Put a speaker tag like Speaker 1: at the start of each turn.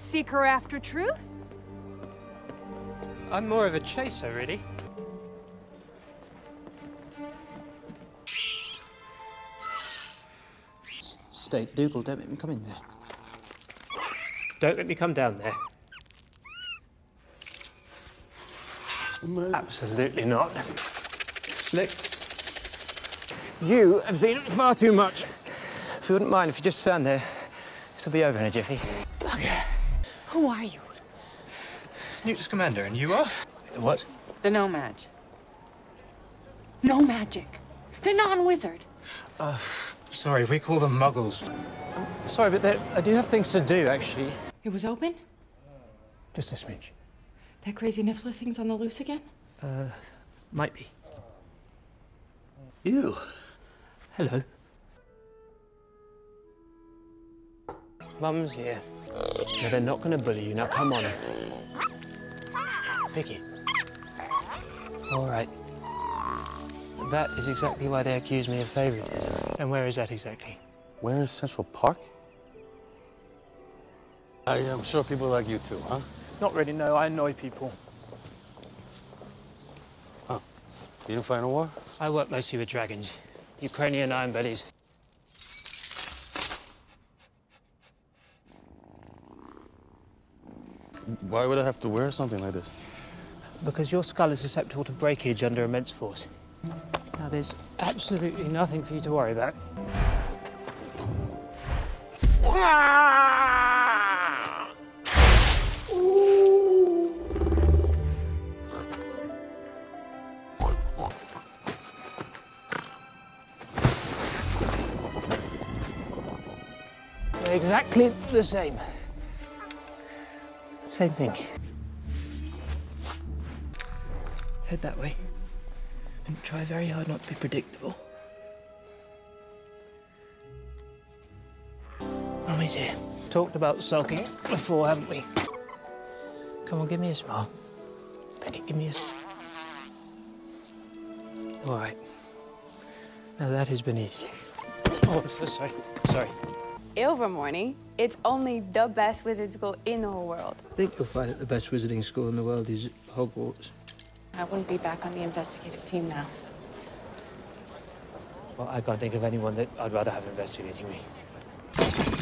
Speaker 1: seeker after truth?
Speaker 2: I'm more of a chaser, really.
Speaker 3: State Dougal, don't make me come in there.
Speaker 2: Don't let me come down there. Absolutely not. Look, you have seen far too much. If you wouldn't mind if you just stand there, this will be over in a jiffy.
Speaker 4: Who are you?
Speaker 2: Newt Scamander, and you are? The what?
Speaker 4: The No-Maj. No magic. The non-wizard.
Speaker 2: Sorry, we call them muggles. Sorry, but I do have things to do, actually.
Speaker 4: It was open?
Speaker 2: Just a smidge.
Speaker 4: That crazy Niffler thing's on the loose again?
Speaker 2: Uh, Might be.
Speaker 3: You?
Speaker 2: Hello. Mum's here. No, they're not going to bully you. Now, come on. Pickett. All right. That is exactly why they accuse me of favoritism. And where is that exactly?
Speaker 5: Where is Central Park? I am sure people like you too, huh?
Speaker 2: Not really, no. I annoy people. Oh.
Speaker 5: You didn't fight in a war?
Speaker 2: I work mostly with dragons. Ukrainian iron bellies.
Speaker 5: Why would I have to wear something like this?
Speaker 2: Because your skull is susceptible to breakage under immense force. Now, there's absolutely nothing for you to worry about. Exactly the same. Same thing. Head that way. And try very hard not to be predictable. Mummy's here. Talked about sulking before, haven't we? Come on, give me a smile. Pickett, give me a smile. All right. Now that is beneath you. Oh, so sorry. Sorry.
Speaker 6: Ilvermorny, it's only the best wizard school in the whole world.
Speaker 3: I think you'll find that the best wizarding school in the world is Hogwarts.
Speaker 4: I wouldn't be back on the investigative team now.
Speaker 2: Well, I can't think of anyone that I'd rather have investigating me.